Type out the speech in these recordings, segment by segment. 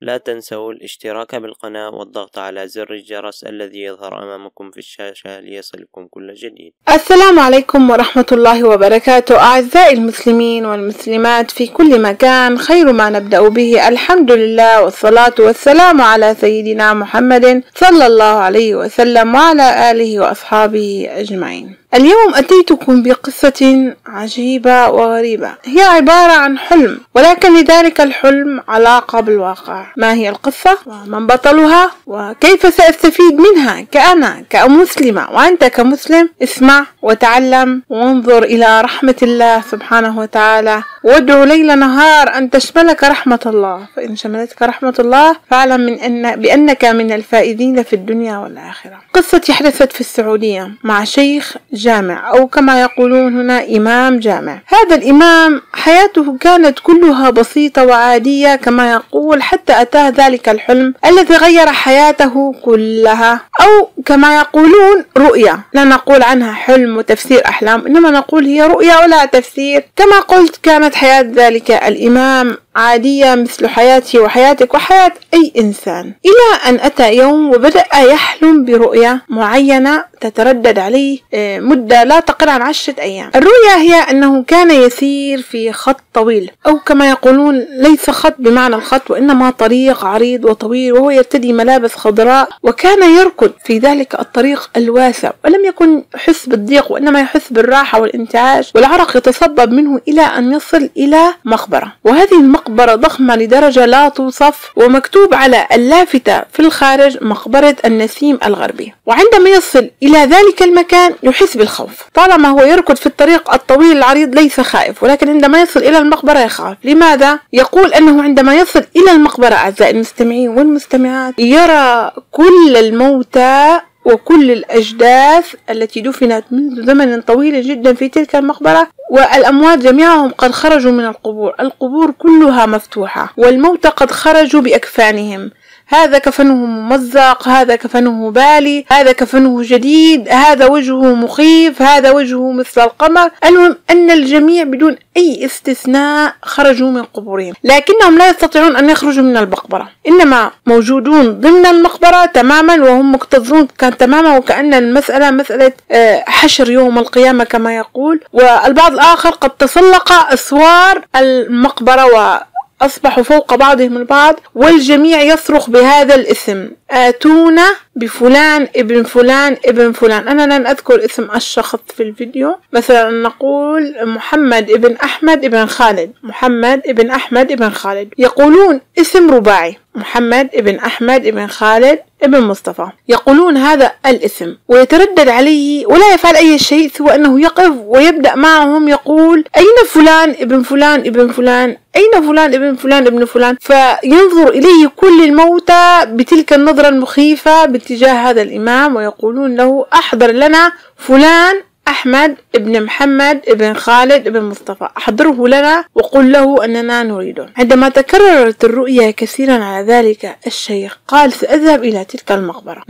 لا تنسوا الاشتراك بالقناة والضغط على زر الجرس الذي يظهر أمامكم في الشاشة ليصلكم كل جديد. السلام عليكم ورحمة الله وبركاته. أعزائي المسلمين والمسلمات في كل مكان خير ما نبدأ به. الحمد لله والصلاة والسلام على سيدنا محمد صلى الله عليه وسلم وعلى آله وأصحابه أجمعين. اليوم أتيتكم بقصة عجيبة وغريبة. هي عبارة عن حلم ولكن لذلك الحلم علاقة بالواقع. ما هي القصة؟ ومن بطلها؟ وكيف سأستفيد منها؟ كأنا كمسلمة. وأنت كمسلم اسمع وتعلم وانظر إلى رحمة الله سبحانه وتعالى. وادعو ليل نهار أن تشملك رحمة الله. فإن شملتك رحمة الله فاعلم من أن بأنك من الفائزين في الدنيا والآخرة. قصة حدثت في السعودية مع شيخ جامع أو كما يقولون هنا إمام جامع. هذا الإمام حياته كانت كلها بسيطة وعادية كما يقول حتى أتاه ذلك الحلم الذي غير حياته كلها. أو كما يقولون رؤيا. لا نقول عنها حلم وتفسير أحلام إنما نقول هي رؤيا ولا تفسير. كما قلت كانت حياة ذلك الإمام عادية مثل حياتي وحياتك وحياة أي إنسان. إلى أن أتى يوم وبدأ يحلم برؤية معينة تتردد عليه آه، مدة لا تقل عن عشرة أيام. الرؤيا هي أنه كان يسير في خط طويل أو كما يقولون ليس خط بمعنى الخط وإنما طريق عريض وطويل وهو يرتدي ملابس خضراء وكان يركض في ذلك الطريق الواسع. ولم يكن يحس بالضيق وإنما يحس بالراحة والانتعاش والعرق يتصبب منه إلى أن يصل إلى مقبرة. وهذه المقبرة ضخمة لدرجة لا توصف ومكتوب على اللافتة في الخارج مقبرة النسيم الغربي. وعندما يصل إلى ذلك المكان يحس بالخوف. طالما هو يركض في الطريق الطويل العريض ليس خائف ولكن عندما يصل إلى المقبرة يخاف. لماذا؟ يقول أنه عندما يصل إلى المقبرة أعزائي المستمعين والمستمعات يرى كل الموتى وكل الأجداث التي دفنت منذ زمن طويل جدا في تلك المقبرة والأموات جميعهم قد خرجوا من القبور. القبور كلها مفتوحة والموتى قد خرجوا بأكفانهم. هذا كفنه ممزق هذا كفنه بالي هذا كفنه جديد هذا وجهه مخيف هذا وجهه مثل القمر. المهم أن الجميع بدون أي استثناء خرجوا من قبورهم لكنهم لا يستطيعون أن يخرجوا من المقبرة إنما موجودون ضمن المقبرة تماما وهم مكتظون كان تماما وكأن المسألة مسألة آه، حشر يوم القيامة كما يقول. والبعض الآخر قد تسلق أسوار المقبرة و أصبحوا فوق بعضهم البعض والجميع يصرخ بهذا الاسم. آتونا بفلان ابن فلان ابن فلان. أنا لن أذكر اسم الشخص في الفيديو. مثلا نقول محمد ابن أحمد ابن خالد. محمد ابن أحمد ابن خالد. يقولون اسم رباعي. محمد ابن أحمد ابن خالد ابن مصطفى. يقولون هذا الاسم ويتردد عليه ولا يفعل أي شيء سوى أنه يقف ويبدأ معهم يقول أين فلان ابن فلان ابن فلان؟ أين فلان ابن فلان ابن فلان؟ فينظر إليه كل الموتى بتلك النظرة المخيفة باتجاه هذا الإمام ويقولون له أحضر لنا فلان أحمد ابن محمد ابن خالد ابن مصطفى. أحضره لنا وقل له أننا نريده عندما تكررت الرؤيا كثيرا على ذلك الشيخ قال سأذهب إلى تلك المقبرة.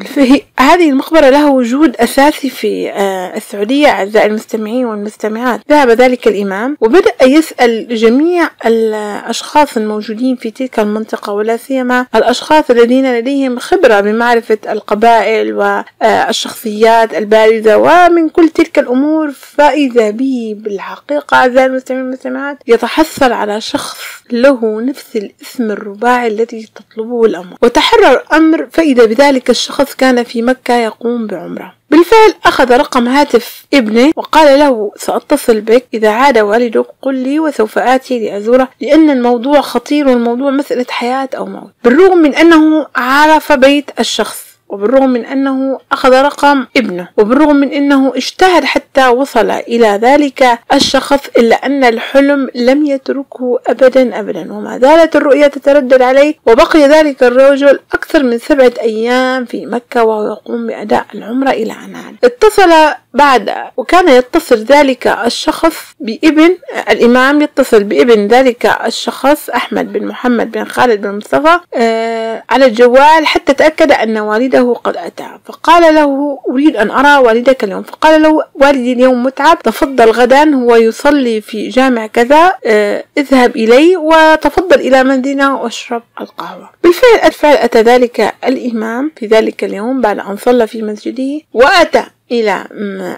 هذه المقبرة لها وجود أساسي في آه، السعودية أعزائي المستمعين والمستمعات. ذهب ذلك الإمام وبدأ يسأل جميع الأشخاص الموجودين في تلك المنطقة ولا سيما الأشخاص الذين لديهم خبرة بمعرفة القبائل والشخصيات البارزة ومن كل تلك الأمور فإذا به بالحقيقة. أعزائي المستمعين والمستمعات يتحصل على شخص له نفس الاسم الرباعي الذي تطلبه الأمر. وتحرر الأمر فإذا بذلك الشخص كان في مكة يقوم بعمرة. بالفعل أخذ رقم هاتف ابنه وقال له سأتصل بك إذا عاد والدك قل لي وسوف آتي لأزوره لأن الموضوع خطير والموضوع مسألة حياة أو موت. بالرغم من أنه عرف بيت الشخص وبالرغم من أنه أخذ رقم ابنه وبالرغم من أنه اجتهد حتى وصل إلى ذلك الشخص إلا أن الحلم لم يتركه أبدا أبدا. وما زالت الرؤيا تتردد عليه وبقي ذلك الرجل أكثر من سبعة أيام في مكة وهو يقوم بأداء العمرة إلى عنان اتصل بعد وكان يتصل ذلك الشخص بابن الإمام يتصل بابن ذلك الشخص أحمد بن محمد بن خالد بن مصطفى آه على الجوال حتى تأكد أن والده قد أتى. فقال له أريد أن أرى والدك اليوم. فقال له والدي اليوم متعب تفضل غدا هو يصلي في جامع كذا آه اذهب إليه وتفضل إلى منزلنا واشرب القهوة. بالفعل الفعل أتى ذلك الإمام في ذلك اليوم بعد أن صلى في مسجده وأتى. إلى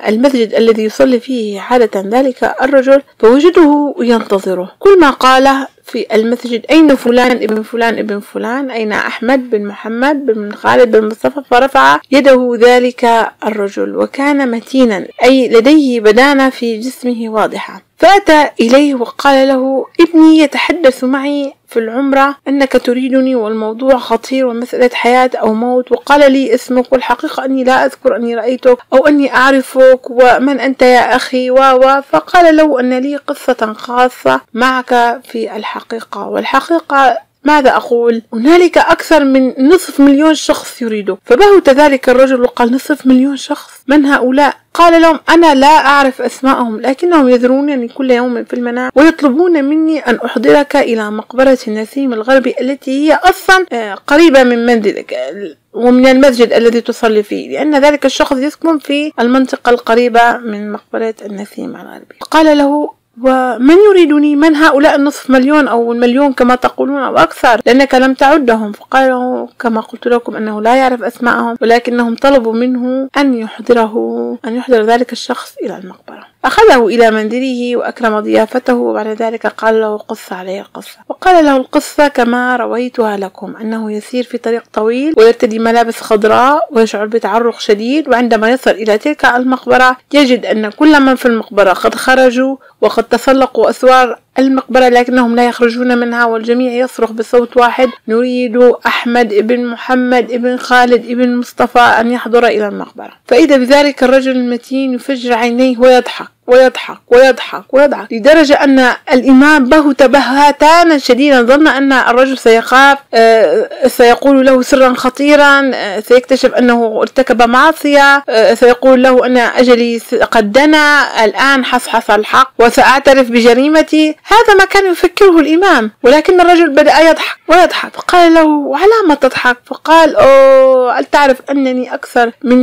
المسجد الذي يصلي فيه عادة ذلك الرجل فوجده ينتظره. كل ما قاله في المسجد. أين فلان ابن فلان ابن فلان؟ أين أحمد بن محمد بن خالد بن مصطفى؟ فرفع يده ذلك الرجل وكان متينا أي لديه بدانة في جسمه واضحة. فأتى إليه وقال له ابني يتحدث معي في العمرة أنك تريدني والموضوع خطير ومسألة حياة أو موت وقال لي اسمك والحقيقة أني لا أذكر أني رأيتك أو أني أعرفك ومن أنت يا أخي؟ و فقال له أن لي قصة خاصة معك في الحقيقة والحقيقة ماذا أقول؟ هنالك أكثر من نصف مليون شخص يريدك فبهت ذلك الرجل وقال نصف مليون شخص من هؤلاء؟ قال لهم أنا لا أعرف أسماءهم لكنهم يذرونني كل يوم في المنام ويطلبون مني أن أحضرك إلى مقبرة النسيم الغربي التي هي أصلا آه، قريبة من منزلك ومن المسجد الذي تصلي فيه لأن ذلك الشخص يسكن في المنطقة القريبة من مقبرة النسيم الغربي قال له ومن يريدني من هؤلاء النصف مليون أو المليون كما تقولون أو أكثر؟ لأنك لم تعدهم. فقالوا كما قلت لكم أنه لا يعرف أسماءهم ولكنهم طلبوا منه أن يحضره أن يحضر ذلك الشخص إلى المقبرة. أخذه إلى منزله وأكرم ضيافته وبعد ذلك قال له قص عليه القصة. وقال له القصة كما رويتها لكم أنه يسير في طريق طويل ويرتدي ملابس خضراء ويشعر بتعرق شديد وعندما يصل إلى تلك المقبرة يجد أن كل من في المقبرة قد خرجوا وقد تسلقوا أسوار المقبرة لكنهم لا يخرجون منها والجميع يصرخ بصوت واحد. نريد أحمد ابن محمد ابن خالد ابن مصطفى أن يحضر إلى المقبرة. فإذا بذلك الرجل المتين يفجر عينيه ويضحك. ويضحك ويضحك ويضحك لدرجة أن الإمام بهت بهتانا شديدا ظن أن الرجل سيخاف آه، سيقول له سرا خطيرا آه، سيكتشف أنه ارتكب معصية آه، سيقول له أن أجلي قد دنا الآن حصحص الحق وسأعترف بجريمتي. هذا ما كان يفكره الإمام ولكن الرجل بدأ يضحك ويضحك. فقال له على ما تضحك؟ فقال أوه هل تعرف أنني أكثر من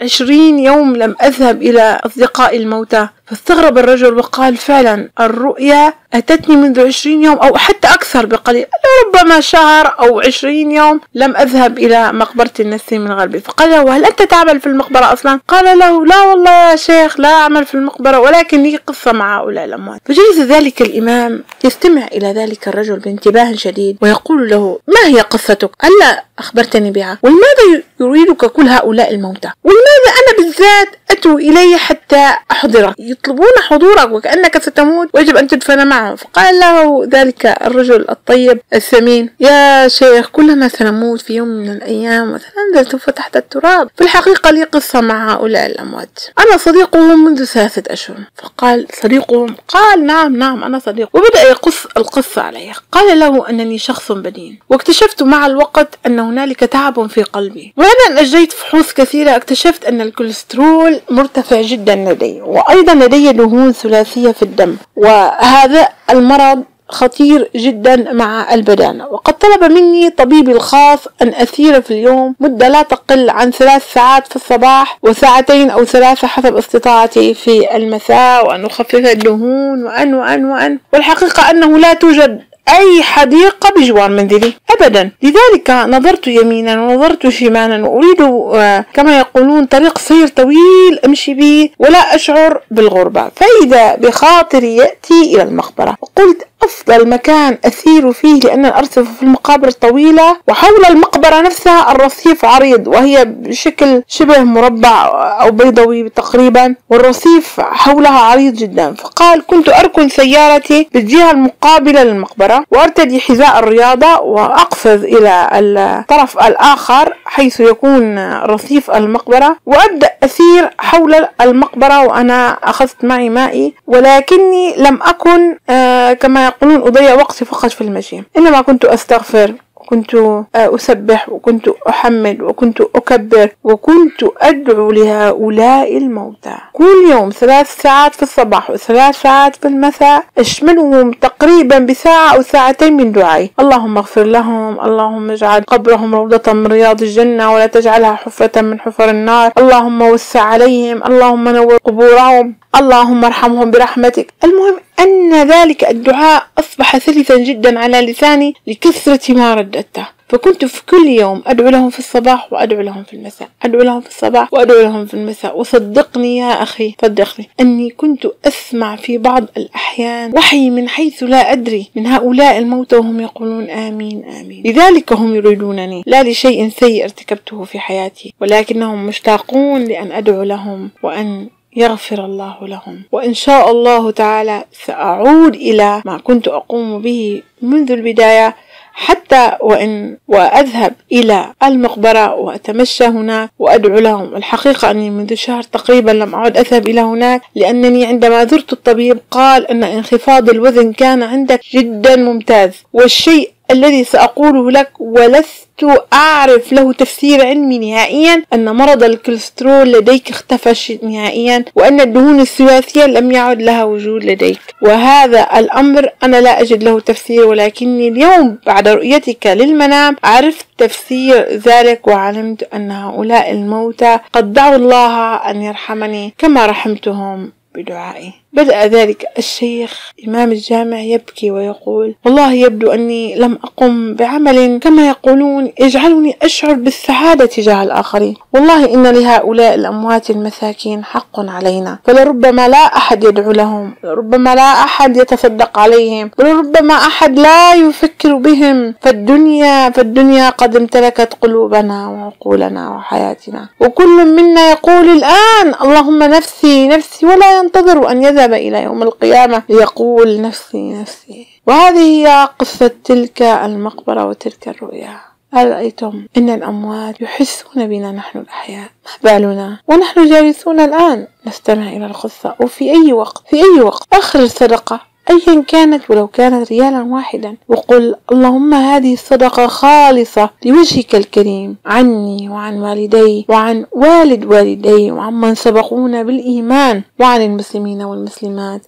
عشرين يوم لم أذهب إلى أصدقائي الموتى؟ فاستغرب الرجل وقال فعلا الرؤيا أتتني منذ عشرين يوم أو حتى أكثر بقليل ربما شهر أو عشرين يوم لم أذهب إلى مقبرة النسيم الغربي فقال له هل أنت تعمل في المقبرة أصلا؟ قال له لا والله يا شيخ لا أعمل في المقبرة ولكن لي قصة مع هؤلاء الأموات. فجلس ذلك الإمام يستمع إلى ذلك الرجل بانتباه شديد ويقول له ما هي قصتك؟ ألا أخبرتني بها؟ ولماذا يريدك كل هؤلاء الموتى. ولماذا أنا بالذات أتوا إلي حتى أحضرك؟ يطلبون حضورك وكأنك ستموت. ويجب أن تدفن معهم. فقال له ذلك الرجل الطيب الثمين. يا شيخ كلنا سنموت في يوم من الأيام وسننزل تحت التراب في الحقيقة لي قصة مع هؤلاء الأموات. أنا صديقهم منذ ثلاثة أشهر. فقال صديقهم قال نعم نعم أنا صديق. وبدأ يقص القصة عليه. قال له أنني شخص بدين. واكتشفت مع الوقت أن هنالك تعب في قلبي. وأنا أجريت فحوص كثيرة اكتشفت أن الكوليسترول مرتفع جدا لدي وأيضا لدي دهون ثلاثية في الدم وهذا المرض خطير جدا مع البدانة. وقد طلب مني طبيبي الخاص أن أسير في اليوم مدة لا تقل عن ثلاث ساعات في الصباح وساعتين أو ثلاثة حسب استطاعتي في المساء وأن أخفف الدهون وأن وأن وأن. والحقيقة أنه لا توجد أي حديقة بجوار منزلي أبدا. لذلك نظرت يمينا ونظرت شمالا. وأريد آه، كما يقولون طريق سير طويل أمشي به ولا أشعر بالغربة. فإذا بخاطري يأتي إلى المقبرة. وقلت أفضل مكان أسير فيه لأن الأرصفة في المقابر طويلة وحول المقبرة نفسها الرصيف عريض وهي بشكل شبه مربع أو بيضوي تقريبا والرصيف حولها عريض جدا. فقال كنت أركن سيارتي بالجهة المقابلة للمقبرة وأرتدي حذاء الرياضة وأقفز إلى الطرف الآخر حيث يكون رصيف المقبرة وأبدأ أسير حول المقبرة وأنا أخذت معي مائي ولكني لم أكن آه كما يقولون أضيع وقتي فقط في المشي. إنما كنت أستغفر كنت آه، أسبح وكنت أحمد وكنت أكبر وكنت أدعو لهؤلاء الموتى. كل يوم ثلاث ساعات في الصباح وثلاث ساعات في المساء أشملهم تقريبا بساعة أو ساعتين من دعائي. اللهم اغفر لهم اللهم اجعل قبرهم روضة من رياض الجنة ولا تجعلها حفرة من حفر النار. اللهم وسع عليهم اللهم نور قبورهم. اللهم ارحمهم برحمتك. المهم أن ذلك الدعاء أصبح سلسا جدا على لساني لكثرة ما رددته. فكنت في كل يوم أدعو لهم في الصباح وأدعو لهم في المساء. أدعو لهم في الصباح وأدعو لهم في المساء. وصدقني يا أخي صدقني أني كنت أسمع في بعض الأحيان وحي من حيث لا أدري. من هؤلاء الموتى وهم يقولون آمين آمين. لذلك هم يريدونني. لا لشيء سيء ارتكبته في حياتي ولكنهم مشتاقون لأن أدعو لهم وأن يغفر الله لهم. وإن شاء الله تعالى سأعود إلى ما كنت أقوم به منذ البداية حتى وإن وأذهب إلى المقبرة وأتمشى هناك وأدعو لهم. الحقيقة أني منذ شهر تقريبا لم أعد أذهب إلى هناك لأنني عندما زرت الطبيب قال أن انخفاض الوزن كان عندك جدا ممتاز والشيء الذي سأقوله لك ولست أعرف له تفسير علمي نهائيا أن مرض الكوليسترول لديك اختفى نهائيا وأن الدهون الثلاثية لم يعد لها وجود لديك. وهذا الأمر أنا لا أجد له تفسير ولكني اليوم بعد رؤيتك للمنام عرفت تفسير ذلك وعلمت أن هؤلاء الموتى قد دعوا الله أن يرحمني كما رحمتهم بدعائي. بدأ ذلك. الشيخ إمام الجامع يبكي ويقول والله يبدو أني لم أقم بعمل كما يقولون يجعلني أشعر بالسعادة تجاه الآخرين. والله إن لهؤلاء الأموات المساكين حق علينا. فلربما لا أحد يدعو لهم لربما لا أحد يتصدق عليهم ولربما أحد لا يفكر بهم. فالدنيا فالدنيا قد امتلكت قلوبنا وعقولنا وحياتنا. وكل منا يقول الآن اللهم نفسي نفسي ولا ينتظر أن يذهب ذهب إلى يوم القيامة. ليقول نفسي نفسي وهذه هي قصة تلك المقبرة وتلك الرؤيا. هل رأيتم إن الأموات يحسون بنا نحن الأحياء؟ ما بالنا؟ ونحن جالسون الآن. نستمع إلى القصة. وفي أي وقت؟ في أي وقت؟ أخرج صدقة أيا كانت ولو كانت ريالا واحدا. وقل اللهم هذه الصدقة خالصة لوجهك الكريم عني وعن والدي وعن والد والدي وعن من سبقونا بالإيمان وعن المسلمين والمسلمات.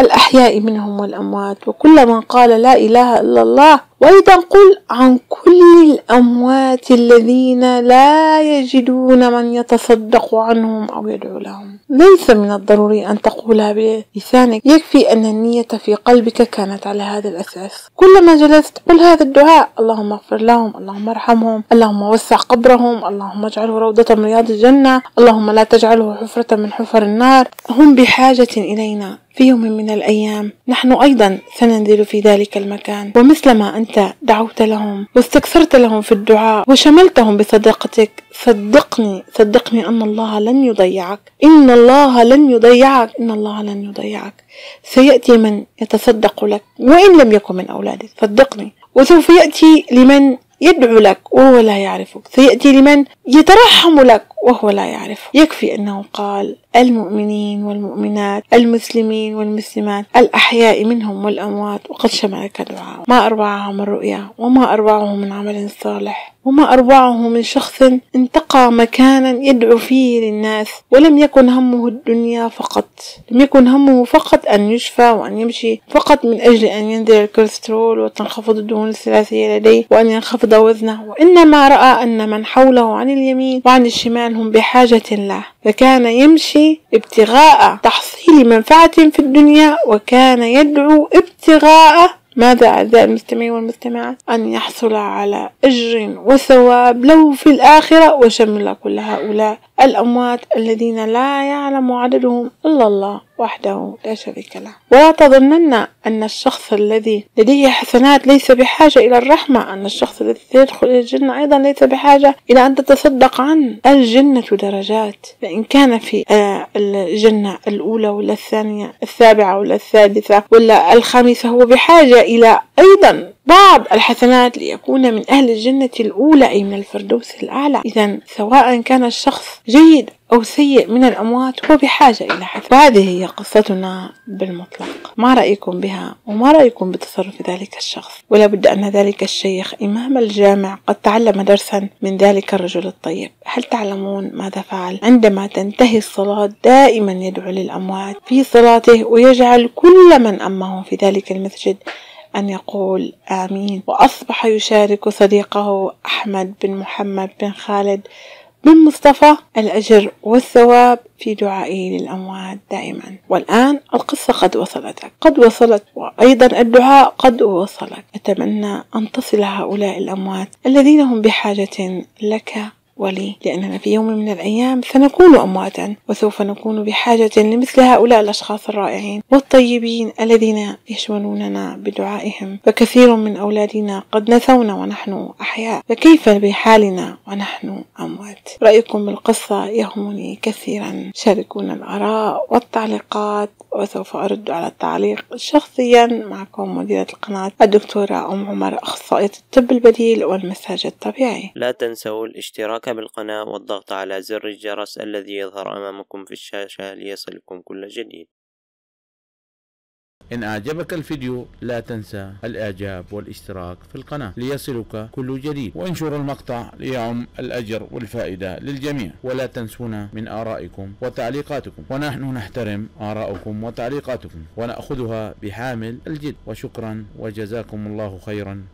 الأحياء منهم والأموات. وكل من قال لا إله إلا الله وأيضا قل عن كل الأموات الذين لا يجدون من يتصدق عنهم أو يدعو لهم. ليس من الضروري أن تقولها بلسانك يكفي أن النية في قلبك كانت على هذا الأساس. كلما جلست قل هذا الدعاء. اللهم اغفر لهم اللهم ارحمهم اللهم وسع قبرهم اللهم اجعله روضة من رياض الجنة اللهم لا تجعله حفرة من حفر النار. هم بحاجة إلينا. في يوم من الأيام. نحن أيضا سننزل في ذلك المكان. ومثلما أنت دعوت لهم واستكثرت لهم في الدعاء وشملتهم بصدقتك صدقني صدقني أن الله لن يضيعك. إن الله لن يضيعك. إن الله لن يضيعك. سيأتي من يتصدق لك وإن لم يكن من أولادك. صدقني. وسوف يأتي لمن يدعو لك وهو لا يعرفك. سيأتي لمن يترحم لك وهو لا يعرف يكفي أنه قال المؤمنين والمؤمنات المسلمين والمسلمات الأحياء منهم والأموات وقد شملك دعاء. ما أروعها من رؤيا وما أروعه من عمل صالح. وما أروعه من شخص انتقى مكانا يدعو فيه للناس ولم يكن همه الدنيا فقط. لم يكن همه فقط أن يشفى وأن يمشي فقط من أجل أن ينزل الكوليسترول وتنخفض الدهون الثلاثية لديه وأن ينخفض وزنه. وإنما رأى أن من حوله عن اليمين وعن الشمال هم بحاجة له. فكان يمشي ابتغاء تحصيل منفعة في الدنيا وكان يدعو ابتغاء ماذا أعزائي المستمعين والمستمعات؟ أن يحصل على أجر وثواب له في الآخرة وشمل كل هؤلاء. الأموات الذين لا يعلم عددهم إلا الله وحده لا شريك له. ولا تظنن أن الشخص الذي لديه حسنات ليس بحاجة إلى الرحمة أن الشخص الذي سيدخل إلى الجنة أيضا ليس بحاجة إلى أن تتصدق عنه. الجنة درجات. فإن كان في آه، الجنة الأولى ولا الثانية السابعة ولا السادسة ولا الخامسة هو بحاجة إلى أيضا بعض الحسنات ليكون من أهل الجنة الأولى أي من الفردوس الأعلى. إذا سواء كان الشخص جيد أو سيء من الأموات هو بحاجة إلى حث. وهذه هي قصتنا بالمطلق. ما رأيكم بها وما رأيكم بتصرف ذلك الشخص؟ ولا بد أن ذلك الشيخ إمام الجامع قد تعلم درسا من ذلك الرجل الطيب. هل تعلمون ماذا فعل؟ عندما تنتهي الصلاة دائما يدعو للأموات في صلاته ويجعل كل من أمه في ذلك المسجد أن يقول آمين. وأصبح يشارك صديقه أحمد بن محمد بن خالد من مصطفى الأجر والثواب في دعائه للأموات دائما. والآن القصة قد وصلتك قد وصلت وأيضا الدعاء قد وصلك أتمنى أن تصل هؤلاء الأموات الذين هم بحاجة لك ولي. لأننا في يوم من الأيام سنكون أمواتا وسوف نكون بحاجة لمثل هؤلاء الأشخاص الرائعين والطيبين الذين يشملوننا بدعائهم. فكثير من أولادنا قد نسونا ونحن أحياء. فكيف بحالنا ونحن أموات؟ رأيكم بالقصة يهمني كثيرا. شاركونا الآراء والتعليقات وسوف أرد على التعليق شخصيا معكم مديرة القناة الدكتورة أم عمر أخصائية الطب البديل والمساج الطبيعي. لا تنسوا الاشتراك بالقناة والضغط على زر الجرس الذي يظهر أمامكم في الشاشة ليصلكم كل جديد. إن أعجبك الفيديو لا تنسى الإعجاب والاشتراك في القناة ليصلك كل جديد. وانشر المقطع ليعم الأجر والفائدة للجميع. ولا تنسونا من آرائكم وتعليقاتكم. ونحن نحترم آراءكم وتعليقاتكم ونأخذها بحامل الجد. وشكرا وجزاكم الله خيرا.